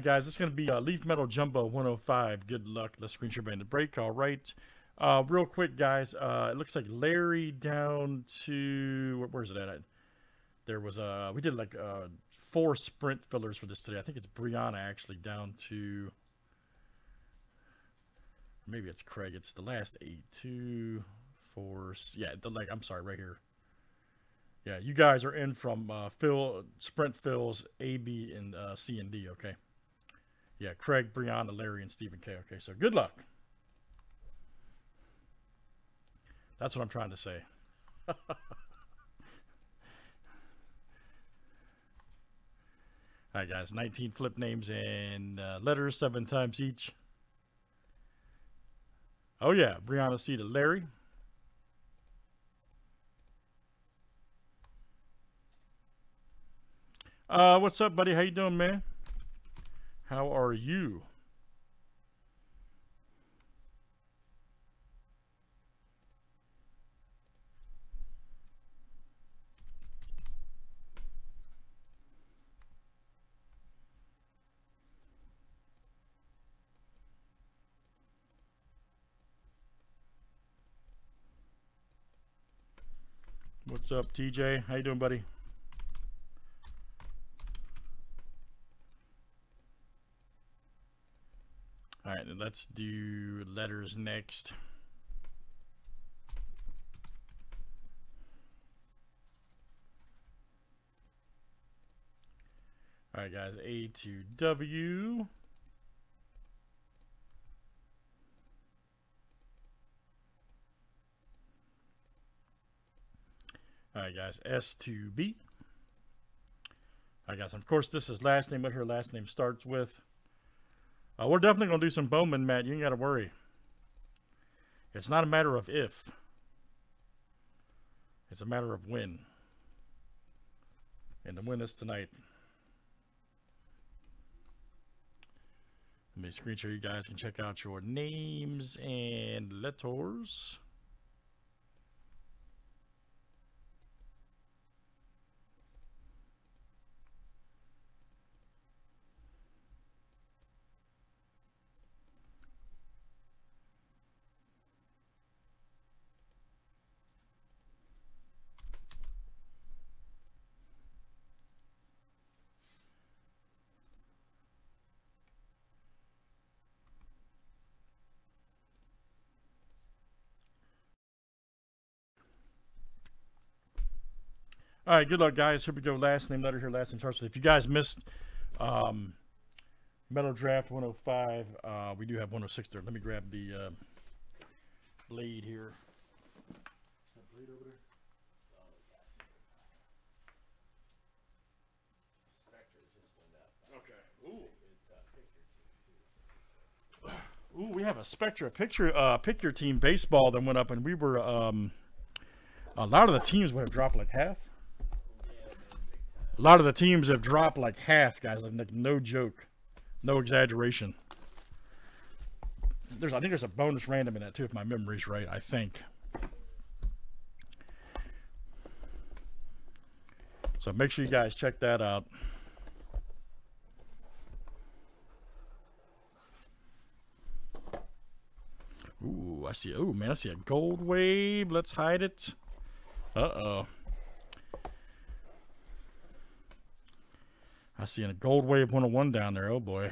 guys, it's going to be uh, Leaf Metal Jumbo 105. Good luck. Let's screen share the break. All right. Uh, real quick, guys. Uh, it looks like Larry down to where, where's it at? There was a uh, we did like uh, four sprint fillers for this today. I think it's Brianna actually down to maybe it's Craig. It's the last eight, two, four. Yeah, the like I'm sorry, right here. Yeah, you guys are in from uh, Phil sprint fills A, B, and uh, C and D. Okay. Yeah, Craig, Brianna, Larry, and Stephen K. Okay, so good luck. That's what I'm trying to say. All right, guys. 19 flip names and uh, letters, seven times each. Oh, yeah. Brianna C to Larry. Uh, what's up, buddy? How you doing, man? How are you? What's up, TJ? How you doing, buddy? All right, let's do letters next. All right, guys, A to W. All right, guys, S to B. All right, guys, of course, this is last name, what her last name starts with. Uh, we're definitely going to do some Bowman, Matt. You ain't got to worry. It's not a matter of if. It's a matter of when. And the win is tonight. Let me screen share you guys can check out your names and letters. All right, good luck, guys. Here we go. Last name, letter here, last name starts with. If you guys missed um, Metal Draft 105, uh, we do have 106 there. Let me grab the uh, blade here. there? Ooh, we have a Spectra picture, uh, pick your team baseball that went up, and we were, um, a lot of the teams would have dropped like half a lot of the teams have dropped like half, guys. Like no joke, no exaggeration. There's, I think there's a bonus random in that too, if my memory's right. I think. So make sure you guys check that out. Ooh, I see. Ooh, man, I see a gold wave. Let's hide it. Uh I see a Gold Wave 101 down there. Oh boy.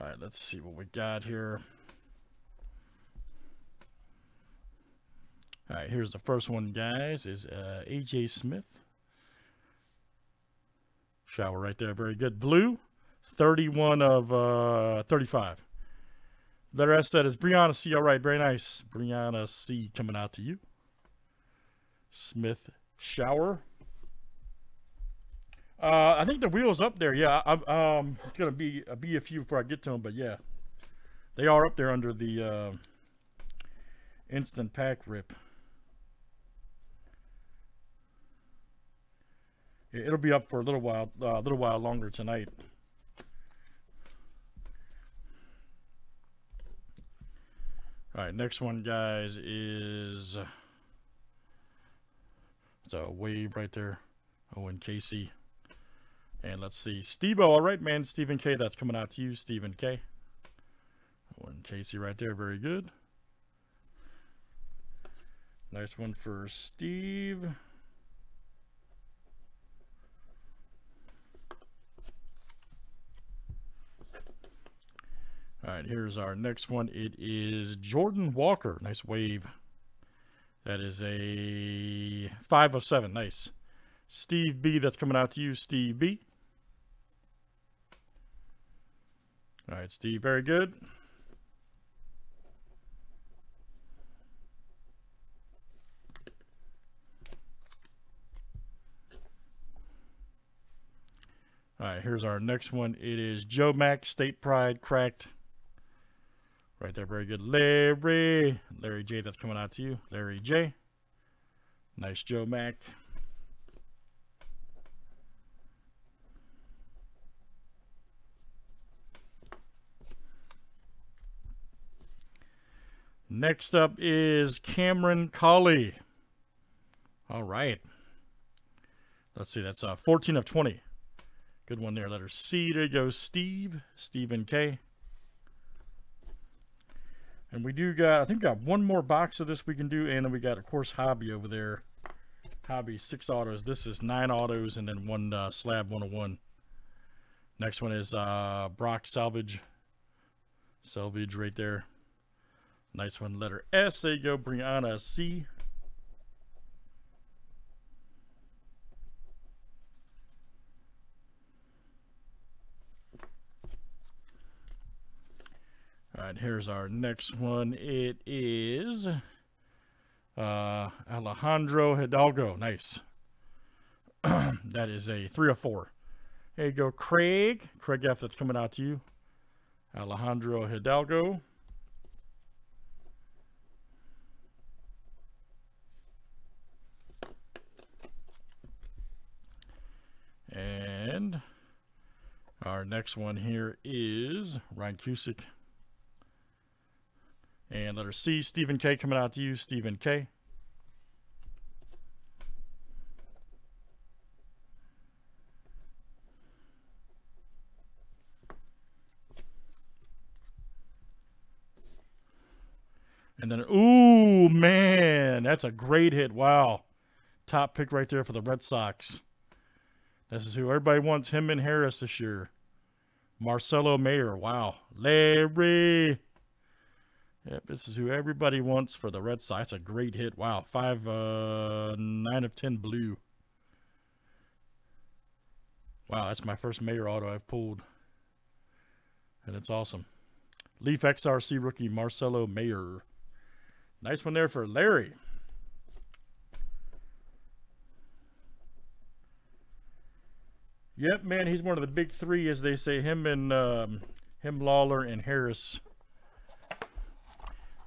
All right, let's see what we got here. All right, here's the first one, guys, is uh, AJ Smith. Shawver right there, very good. Blue, 31 of uh, 35. Letter S said is Brianna C. All right, very nice. Brianna C. coming out to you. Smith Shawver. Uh, I think the wheel's up there. Yeah, I'm um, gonna be a be a few before I get to them, but yeah, They are up there under the uh, instant pack rip. It'll be up for a little while, a uh, little while longer tonight. All right, next one, guys, is it's a wave right there. Owen Caissie. And let's see, Steve All right, man, Stephen K. That's coming out to you, Stephen K. Owen Caissie right there, very good. Nice one for Steve. All right, here's our next one. It is Jordan Walker. Nice wave. That is a 5 of 7. Nice. Steve B, that's coming out to you, Steve B. All right, Steve, very good. All right, here's our next one. It is Joe Mack, State Pride, cracked. Right there, very good. Larry. Larry J, that's coming out to you. Larry J. Nice Joe Mack. Next up is Cameron Cauley. All right. Let's see, that's uh, 14 of 20. Good one there. Letter C. There goes Steve. Stephen K. And we do got, I think, got one more box of this we can do, and then we got, of course, Hobby over there. Hobby six autos. This is nine autos, and then one uh, slab 101. Next one is uh, Brock Selvidge. Selvidge right there. Nice one. Letter S. There you go. Brianna C. All right, here's our next one. It is uh, Alejandro Hidalgo. Nice. that is a three four. There you go, Craig. Craig F. That's coming out to you. Alejandro Hidalgo. And our next one here is Ryan Cusick. And letter C, Stephen K coming out to you, Stephen K. And then, ooh, man, that's a great hit. Wow. Top pick right there for the Red Sox. This is who everybody wants him and Harris this year. Marcelo Mayer. Wow. Larry. Yep, this is who everybody wants for the Red Sox. That's a great hit. Wow, five, uh, nine of ten blue. Wow, that's my first Mayer auto I've pulled, and it's awesome. Leaf XRC rookie Marcelo Mayer. Nice one there for Larry. Yep, man, he's one of the big three, as they say. Him and um, him, Lawlar and Harris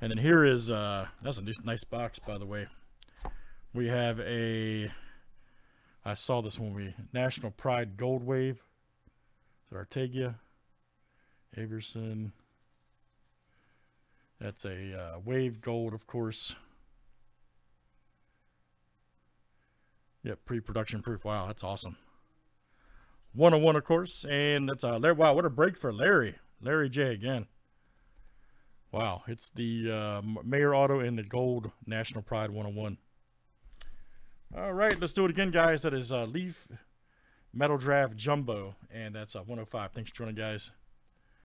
and then here is, uh, that's a nice box, by the way. We have a, I saw this when we, National Pride Gold Wave. So Arteaga, Aeverson. That's a uh, Wave Gold, of course. Yep, pre-production proof. Wow, that's awesome. 101, of course. And that's, uh, Larry, wow, what a break for Larry. Larry J again. Wow, it's the uh, Mayer Auto and the Gold National Pride 101. All right, let's do it again, guys. That is uh, Leaf Metal Draft Jumbo, and that's uh, 105. Thanks for joining, guys.